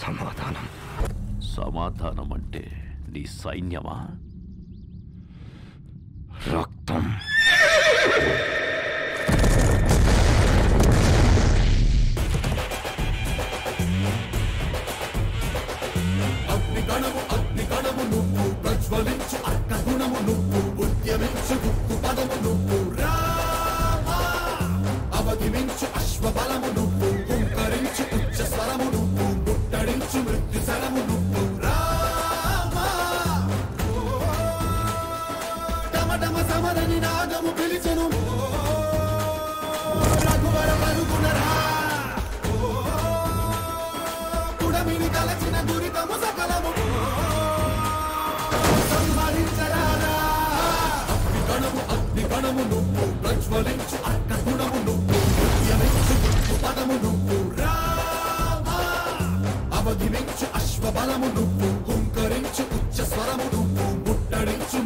సమాధానం. సమాధానం అంటే నీ సైన్యమా? రక్తం. అగ్నిగణము అగ్నిగణము నువ్వు ప్రజ్వలించు అర్క గుణము నువ్వు ఉద్యమించు గుప్పు పదము నువ్వు రామా అవధి మించు అశ్వబలము పుడమిని కలచిన దురితము సకలము సంహరించరారా అగ్నిగణము అగ్నిగణము నువ్వు ప్రజ్వలించు అర్క గుణము నువ్వు ఉద్యమించు గుప్పు పదము నువ్వు రామా అశ్వబలము నువ్వు కుంకరించు ఉచ్చ స్వరము నువ్వు ముట్టడించు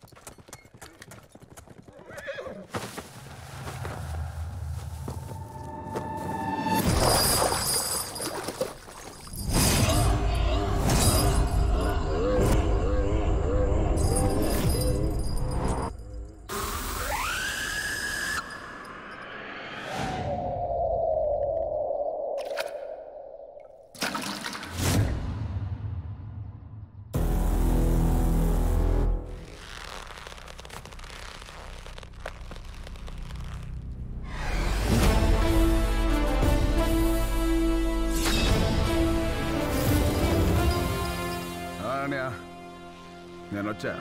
నేను వచ్చా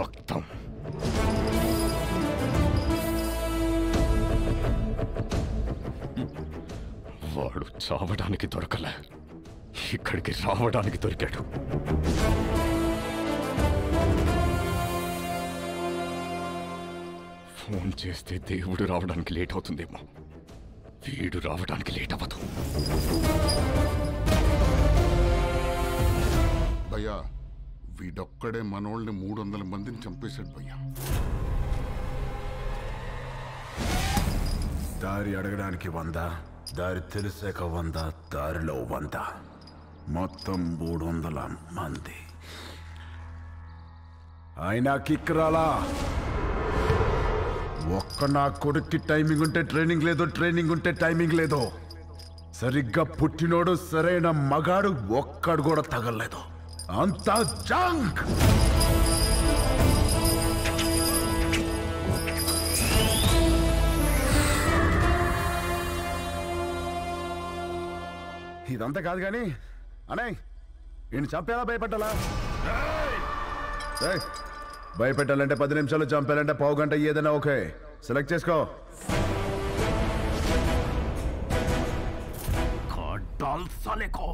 రక్తం. వాడు చావడానికి దొరకలే. ఇక్కడికి రావడానికి దొరికాడు. ఫోన్ చేస్తే దేవుడు రావడానికి లేట్ అవుతుందేమో. వీడు రావడానికి లేట్ అవ్వదు. భయ్యా వీడొక్కడే మనోళ్ళని మూడు వందల మందిని చంపేశాడు భయ్యా. దారి అడగడానికి వంద దారి తెలిసాక వంద దారిలో వంద. మొత్తం మూడు వందల మంది. అయినా కిక్ రాలా? ఒక్క నా కొడుక్కి టైమింగ్ ఉంటే ట్రైనింగ్ లేదు ట్రైనింగ్ ఉంటే టైమింగ్ లేదు. సరిగ్గా పుట్టినోడు సరైన మగాడు ఒక్కడు కూడా తగలలేదు. అంతా జంక్ ఇదంతా కాదు కానీ అన్నయ్య ఈయన చంపేలా భయపెట్టాలా ఏయ్, భయపెట్టాలంటే పది నిమిషాలు చంపాలంటే పావు గంట ఏదైనా ఓకే సెలెక్ట్ చేసుకో डाल साले को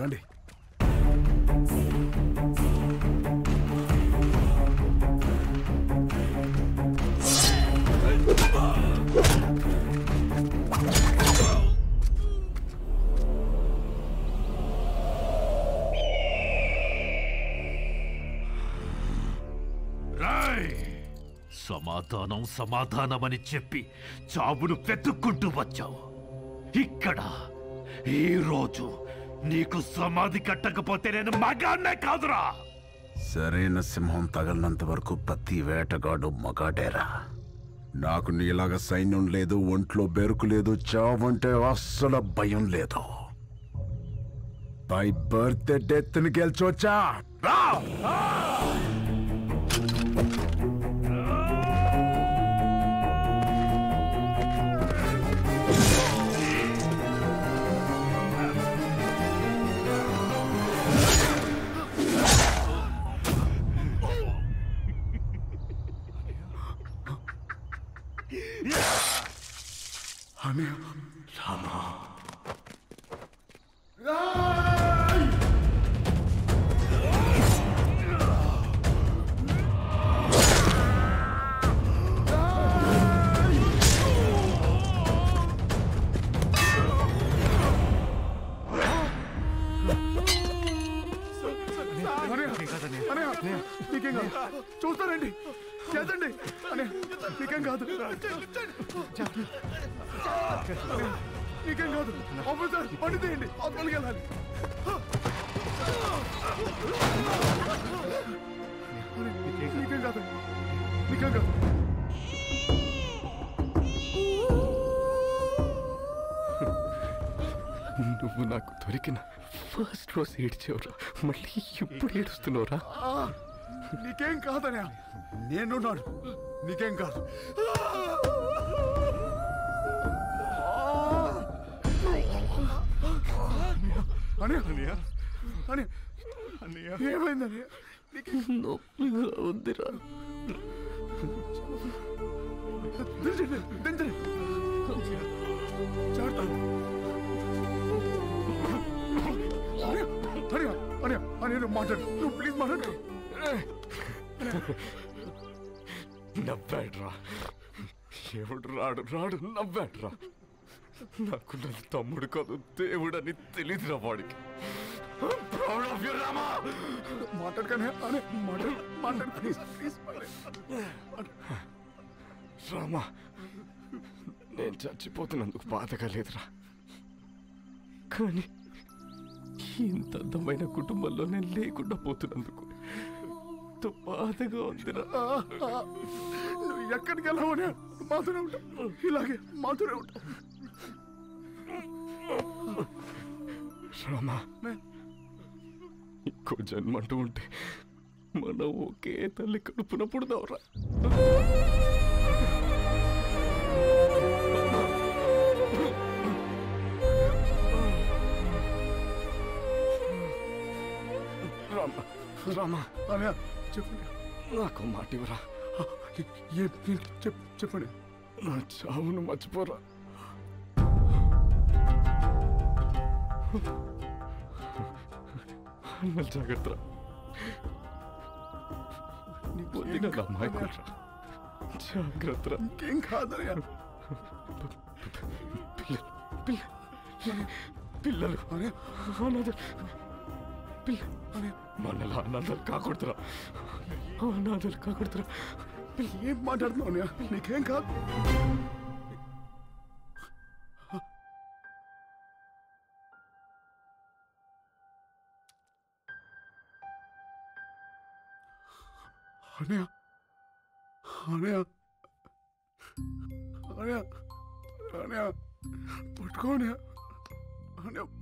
రండి. రాయ్! సమాధానం సమాధానమని చెప్పి చావును వెతుక్కుంటూ వచ్చావు. ఇక్కడ ఈరోజు నీకు సమాధి కట్టకపోతే నేను మగాన్నే కాదురా! సరైన సింహం తగలనంత వరకు ప్రతి వేటగాడు మగాడేరా. నాకు నీలాగా సైన్యం లేదు ఒంట్లో బెరుకు లేదు చావంటే అస్సలు భయం లేదు. బై బర్త్ డెత్ని గెలిచొచ్చా ハメ様。నీకేం కాదు. చూస్తానండి. చేద్దండి. నీకేం కాదు. నీకేం కాదు. ఆఫీసర్ పని తీయండి హాస్పిటల్కి వెళ్ళాలి. నీకేం కాదు. నీకేం కాదు. నువ్వు నాకు దొరికిన ఫస్ట్ రోజు ఏడ్చేవరా. మళ్ళీ ఇప్పుడు ఏడుస్తున్నావురా? నీకేం కాదనే? నేనున్నాను. నీకేం కాదు. ఏమైందని నొప్పిగా ఉందిరా. దించండి దించండి చాడతాను మాట్లాడు. నువ్వు ప్లీజ్ మాట్లాడు. నవ్వాడ్రా. ఎవడు రాడు రాడు నవ్వాడ్రా. నాకు నా తమ్ముడు కాదు దేవుడని తెలియదురా వాడికి. రామా నేను చచ్చిపోతున్నందుకు బాధగా లేదురా. కానీ ఇంత అందమైన కుటుంబంలో నేను లేకుండా పోతున్నందుకు. ఎంతో బాధగా ఉందిరా. నువ్వు ఎక్కడికి వెళ్ళావని మాతోనే ఇలాగే మాతోనే ఉంటా రామా ఇంకో జన్మంటూ ఉంటే మనం ఒకే తల్లి కడుపున పుడదావురా రామా రామా అని చెప్పండి నాకు మాట ఇవ్వరా ఏ చెప్ చెప్పండి నా చావును మర్చిపోరా అన్న జాగ్రత్త వదిన నా అమాయకుడురా. జాగ్రత్త ఇంకేం కాదనయ్య పిల్ల- పిల్ల- పిల్లలు అని అనాథ పిల్ల మనలా అనాథలు కాకూడదురా అనాథలు కాకూడదురా ఏం మాట్లాడుతున్నావు అన్నయ్య? నీకేం కాదు అనయా అనయా అనయా అనయా పట్టుకోనయా అనయా